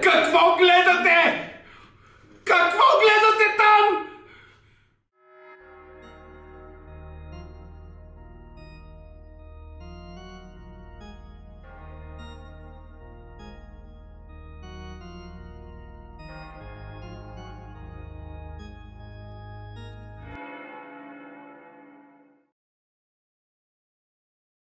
끝!